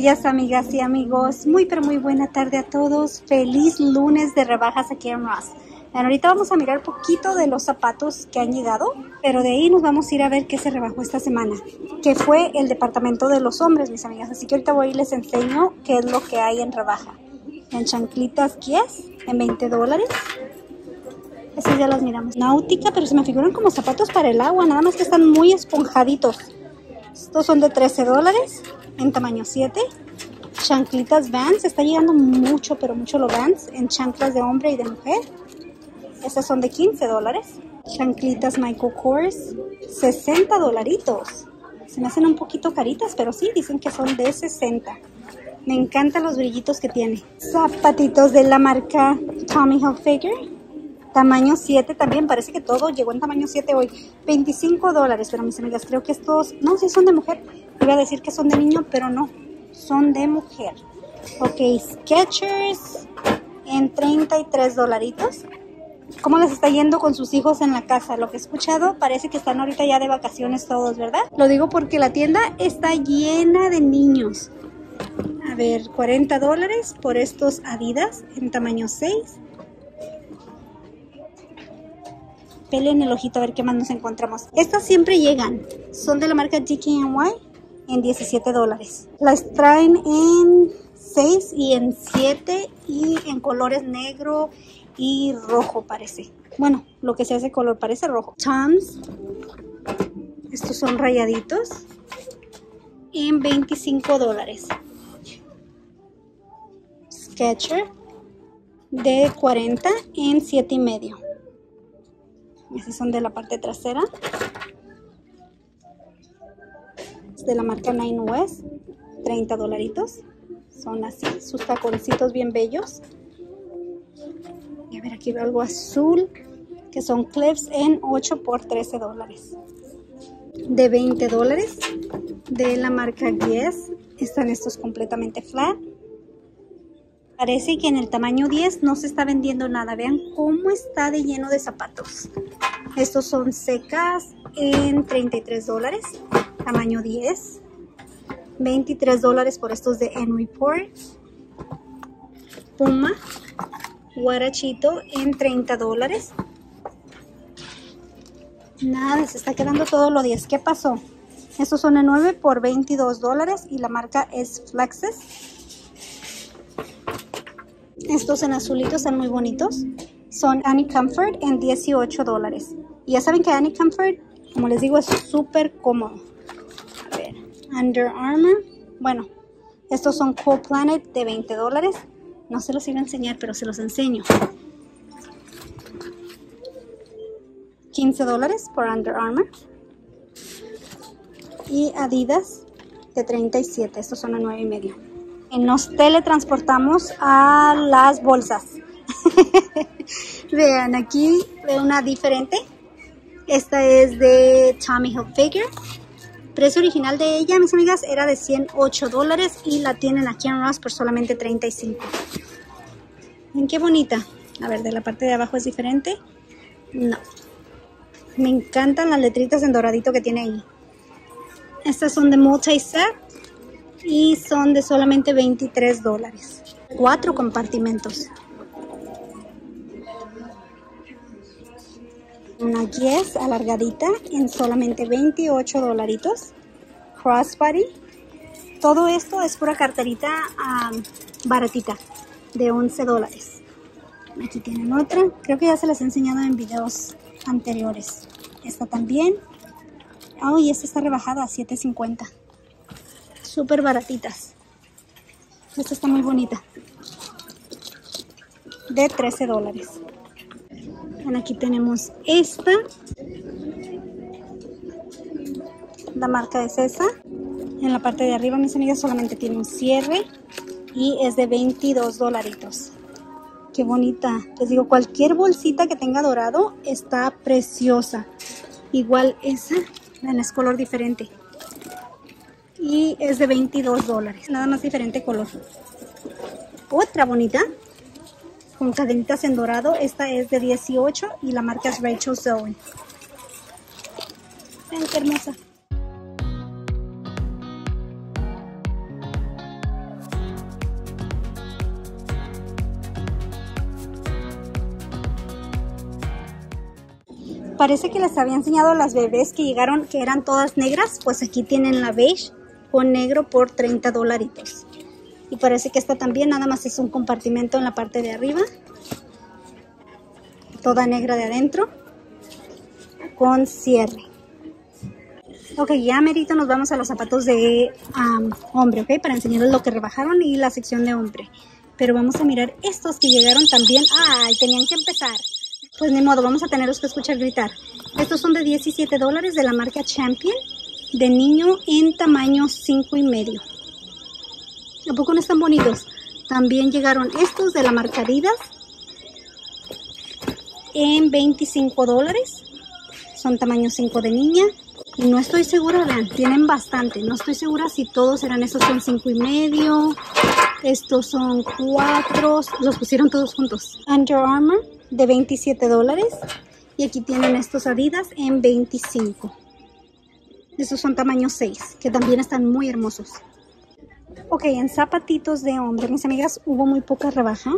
Amigas y amigos, muy pero muy buena tarde a todos. Feliz lunes de rebajas aquí en Ross. Bueno, ahorita vamos a mirar poquito de los zapatos que han llegado, pero de ahí nos vamos a ir a ver qué se rebajó esta semana, que fue el departamento de los hombres, mis amigas. Así que ahorita voy y les enseño qué es lo que hay en rebaja. En chanclitas Kies, en 20 dólares. Esas ya las miramos. Náutica, pero se me figuran como zapatos para el agua, nada más que están muy esponjaditos. Estos son de 13 dólares en tamaño 7. Chanclitas Vans, está llegando mucho, pero mucho los Vans en chanclas de hombre y de mujer. Estas son de 15 dólares. Chanclitas Michael Kors, 60 dolaritos. Se me hacen un poquito caritas, pero sí, dicen que son de 60. Me encantan los brillitos que tiene. Zapatitos de la marca Tommy Hilfiger. Tamaño 7 también, parece que todo llegó en tamaño 7 hoy. 25 dólares, pero mis amigas, creo que estos, no, sí son de mujer. Iba a decir que son de niño, pero no, son de mujer. Ok, Skechers en 33 dolaritos. ¿Cómo les está yendo con sus hijos en la casa? Lo que he escuchado parece que están ahorita ya de vacaciones todos, ¿verdad? Lo digo porque la tienda está llena de niños. A ver, 40 dólares por estos Adidas en tamaño 6. Pelen el ojito a ver qué más nos encontramos. Estas siempre llegan. Son de la marca DKNY en 17 dólares. Las traen en 6 y en 7 y en colores negro y rojo parece. Bueno, lo que sea ese color parece rojo. Toms. Estos son rayaditos. En 25 dólares. Sketcher de 40 en 7 y medio. Estos son de la parte trasera. Es de la marca Nine West. 30 dolaritos. Son así, sus taconcitos bien bellos. Y a ver, aquí veo algo azul, que son clips en 8 por 13 dólares. De 20 dólares, de la marca Guess, están estos completamente flat. Parece que en el tamaño 10 no se está vendiendo nada. Vean cómo está de lleno de zapatos. Estos son secas en 33 dólares, tamaño 10. 23 dólares por estos de Enwiport. Puma guarachito en 30 dólares. Nada, se está quedando todo lo 10. ¿Qué pasó? Estos son de 9 por 22 dólares y la marca es Flexes. Estos en azulito están muy bonitos. Son Annie Comfort en 18 dólares. Y ya saben que Annie Comfort, como les digo, es súper cómodo. A ver, Under Armour. Bueno, estos son Cool Planet de 20 dólares. No se los iba a enseñar, pero se los enseño. 15 dólares por Under Armour. Y Adidas de 37. Estos son a 9 y medio. Nos teletransportamos a las bolsas. Vean, aquí veo una diferente. Esta es de Tommy Hilfiger. Precio original de ella, mis amigas, era de 108 dólares y la tienen aquí en Ross por solamente 35. ¿En qué bonita? A ver, de la parte de abajo es diferente. No. Me encantan las letritas en doradito que tiene ahí. Estas son de multi-set y son de solamente 23 dólares. Cuatro compartimentos. Una Guess alargadita en solamente 28 dolaritos. Crossbody. Todo esto es pura carterita baratita de 11 dólares. Aquí tienen otra. Creo que ya se las he enseñado en videos anteriores. Esta también. Oh, y esta está rebajada a 7.50. Súper baratitas. Esta está muy bonita. De 13 dólares. aquí tenemos esta. La marca es esa. En la parte de arriba, mis amigas, solamente tiene un cierre y es de 22 dolaritos. Qué bonita. Les digo, cualquier bolsita que tenga dorado está preciosa. Igual esa, vean, es color diferente y es de 22 dólares. Nada más diferente color. Otra bonita con cadenitas en dorado. Esta es de 18 y la marca es Rachel Zoe. Vean qué hermosa. Parece que les había enseñado a las bebés que llegaron que eran todas negras, pues aquí tienen la beige con negro por 30 dolaritos. Y parece que esta también nada más es un compartimento en la parte de arriba. Toda negra de adentro. Con cierre. Ok, ya merito nos vamos a los zapatos de hombre, ok, para enseñarles lo que rebajaron y la sección de hombre. Pero vamos a mirar estos que llegaron también. ¡Ay! Tenían que empezar. Pues ni modo, vamos a tenerlos que escuchar gritar. Estos son de 17 dólares de la marca Champion, de niño en tamaño 5 y medio. ¿A poco no están bonitos? También llegaron estos de la marca Adidas en 25 dólares. Son tamaño 5 de niña. Y no estoy segura, vean, tienen bastante. No estoy segura si todos eran estos son 5 y medio. Estos son 4. Los pusieron todos juntos. Under Armour de 27 dólares. Y aquí tienen estos Adidas en 25. Estos son tamaño 6, que también están muy hermosos. Ok, en zapatitos de hombre, mis amigas, hubo muy poca rebaja.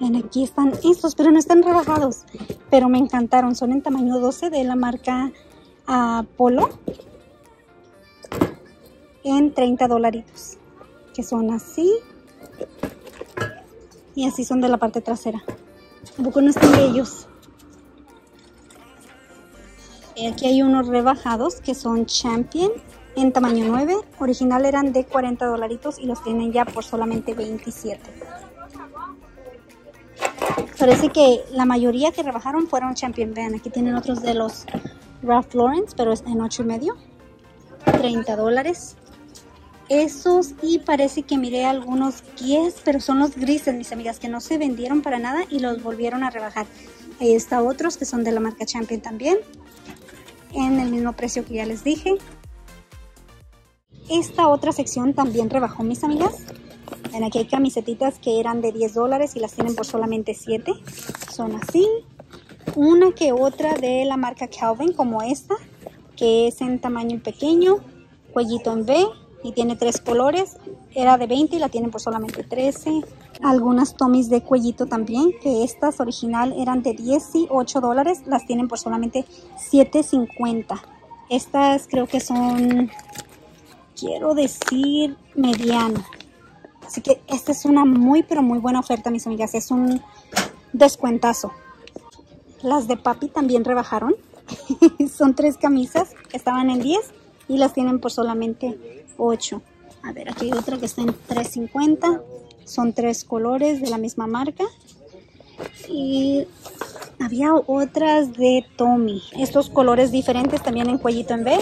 Ven, aquí están estos, pero no están rebajados. Pero me encantaron. Son en tamaño 12 de la marca uh, Polo. En 30 dolaritos. Que son así. Y así son de la parte trasera. Un poco no están bellos. Aquí hay unos rebajados que son Champion en tamaño 9. Original eran de 40 dolaritos y los tienen ya por solamente 27. Parece que la mayoría que rebajaron fueron Champion. Vean, aquí tienen otros de los Ralph Lauren, pero es en 8 y medio. 30 dólares. Esos y parece que miré algunos guíes, pero son los grises, mis amigas, que no se vendieron para nada y los volvieron a rebajar. Ahí está otros que son de la marca Champion también en el mismo precio que ya les dije. Esta otra sección también rebajó mis amigas. Ven aquí hay camisetitas que eran de 10 dólares y las tienen por solamente 7. Son así. Una que otra de la marca Calvin como esta, que es en tamaño pequeño, cuellito en B y tiene tres colores. Era de 20 y la tienen por solamente 13 algunas tomis de cuellito también, que estas original eran de 18 dólares, las tienen por solamente 7.50. Estas creo que son, quiero decir, mediano. Así que esta es una muy, pero muy buena oferta, mis amigas. Es un descuentazo. Las de papi también rebajaron. son tres camisas estaban en 10 y las tienen por solamente 8. A ver, aquí hay otra que está en 3.50. Son tres colores de la misma marca. Y había otras de Tommy. Estos colores diferentes también en cuellito en B.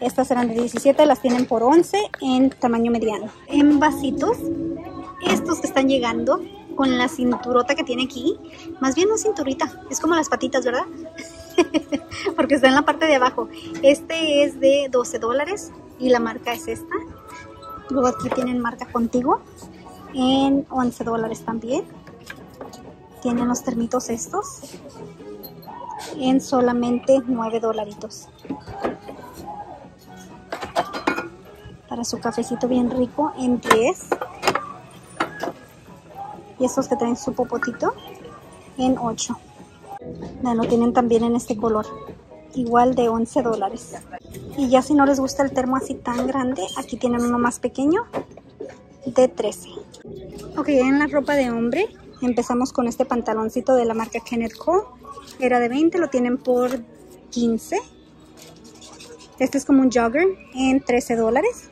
Estas eran de 17, las tienen por 11 en tamaño mediano. En vasitos, estos que están llegando con la cinturota que tiene aquí. Más bien no cinturita, es como las patitas, ¿verdad? Porque está en la parte de abajo. Este es de 12 dólares y la marca es esta. Luego aquí tienen marca contigo en 11 dólares también. Tienen los termitos estos en solamente 9 dolaritos. Para su cafecito bien rico en 10. Y estos que traen su popotito en 8. lo tienen también en este color. Igual de 11 dólares. Y ya si no les gusta el termo así tan grande, aquí tienen uno más pequeño de 13. Ok, en la ropa de hombre empezamos con este pantaloncito de la marca Kenneth Cole. Era de 20, lo tienen por 15. Este es como un jogger en 13 dólares.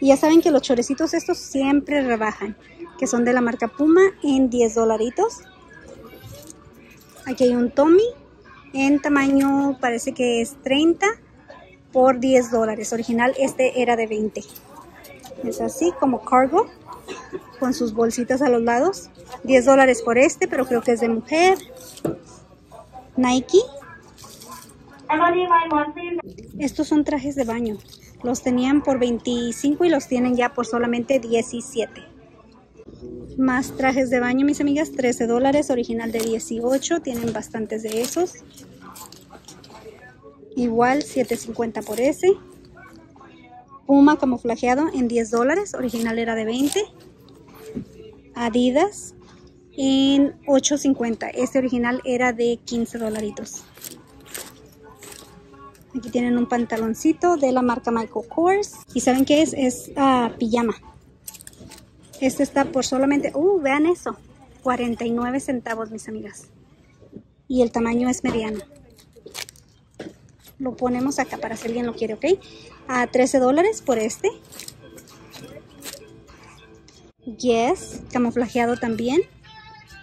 Y ya saben que los chorecitos estos siempre rebajan, que son de la marca Puma en 10 dolaritos. Aquí hay un Tommy en tamaño, parece que es 30 por 10 dólares. Original este era de 20. Es así como cargo con sus bolsitas a los lados. 10 dólares por este, pero creo que es de mujer. Nike. Estos son trajes de baño. Los tenían por 25 y los tienen ya por solamente 17. Más trajes de baño, mis amigas. 13 dólares, original de 18. Tienen bastantes de esos. Igual 7.50 por ese. Puma camuflajeado en 10 dólares, original era de 20. Adidas en 8.50, este original era de 15 dolaritos. Aquí tienen un pantaloncito de la marca Michael Kors. ¿Y saben qué es? Es uh, pijama. Este está por solamente... ¡Uh! Vean eso. 49 centavos, mis amigas. Y el tamaño es mediano. Lo ponemos acá para si alguien lo quiere, ¿ok? A 13 dólares por este. Yes, camuflajeado también.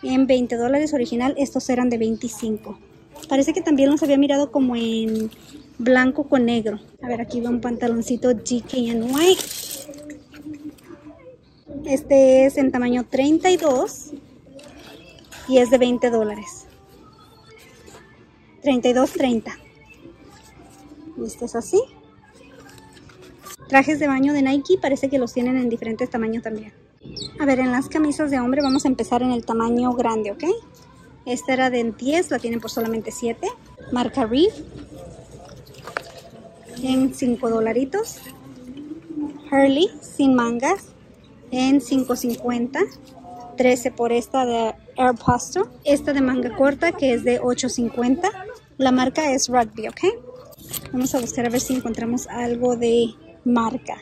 En 20 dólares original, estos eran de 25. Parece que también los había mirado como en blanco con negro. A ver, aquí va un pantaloncito GKNY. Este es en tamaño 32 y es de 20 dólares. 32.30. Este es así. Trajes de baño de Nike parece que los tienen en diferentes tamaños también. A ver, en las camisas de hombre vamos a empezar en el tamaño grande, ¿ok? Esta era de 10, la tienen por solamente 7. Marca Reef. En 5 dolaritos. Hurley, sin mangas. En 5.50. 13 por esta de Airposter. Esta de manga corta que es de 8.50. La marca es Rugby, ¿ok? Vamos a buscar a ver si encontramos algo de marca.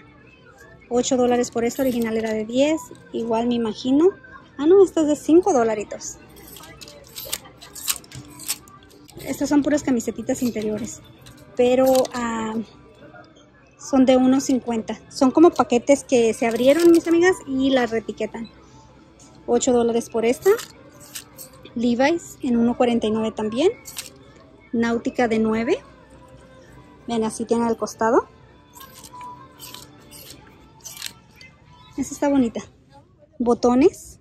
8 dólares por esta, original era de 10. Igual me imagino. Ah, no, esta es de 5 dolaritos. Estas son puras camisetitas interiores. Pero ah, son de 1.50. Son como paquetes que se abrieron, mis amigas, y las retiquetan. 8 dólares por esta. Levi's en 1.49 también. Náutica de 9. Ven, así tiene al costado. Esta está bonita. Botones.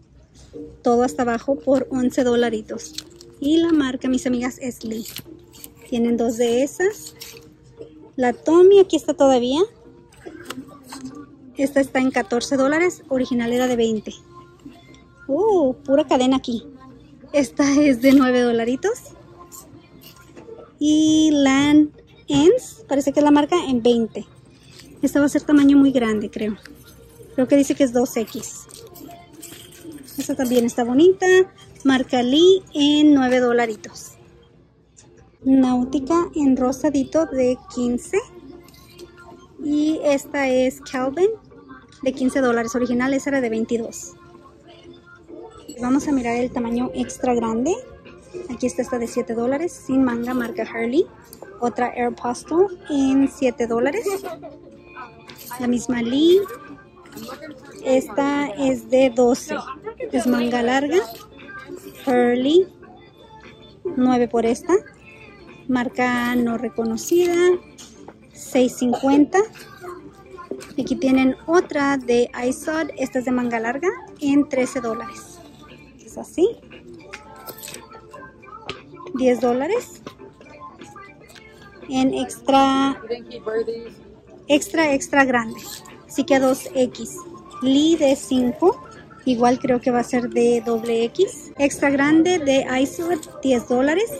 Todo hasta abajo por 11 dolaritos. Y la marca, mis amigas, es Lee. Tienen dos de esas. La Tommy aquí está todavía. Esta está en 14 dólares. Original era de 20. Uh, pura cadena aquí. Esta es de 9 dolaritos. Y Land Ends, parece que es la marca, en 20. Esta va a ser tamaño muy grande, creo. Creo que dice que es 2X. Esta también está bonita. Marca Lee en 9 dolaritos. Náutica en rosadito de 15. Y esta es Calvin de 15 dólares. Original esa era de 22. Vamos a mirar el tamaño extra grande. Aquí está esta de 7 dólares. Sin manga, marca Harley. Otra Airpostal en 7 dólares. La misma Lee esta es de 12. Es manga larga. Pearly. 9 por esta. Marca no reconocida. 6.50. Aquí tienen otra de ISOD. Esta es de manga larga. En 13 dólares. Es así. 10 dólares. En extra. Extra, extra grande. Así que 2X. Lee de 5. Igual creo que va a ser de doble X. Extra grande de Icewood, 10 dólares.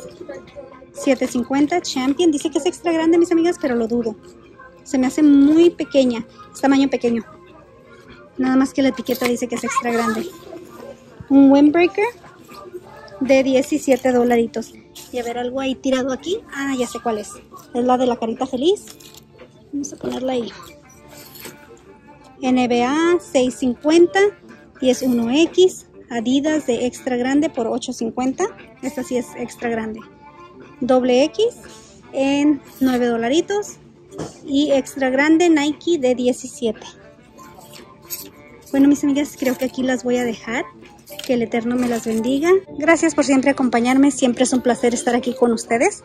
7.50 Champion. Dice que es extra grande, mis amigas, pero lo dudo. Se me hace muy pequeña. Es tamaño pequeño. Nada más que la etiqueta dice que es extra grande. Un windbreaker de 17 dolaritos. Y a ver, algo ahí tirado aquí. Ah, ya sé cuál es. Es la de la carita feliz. Vamos a ponerla ahí. NBA 650 y es 1X. Adidas de extra grande por 8.50. Esta sí es extra grande. Doble X en 9 dolaritos. Y extra grande Nike de 17. Bueno, mis amigas, creo que aquí las voy a dejar. Que el Eterno me las bendiga. Gracias por siempre acompañarme. Siempre es un placer estar aquí con ustedes.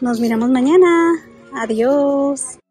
Nos miramos mañana. Adiós.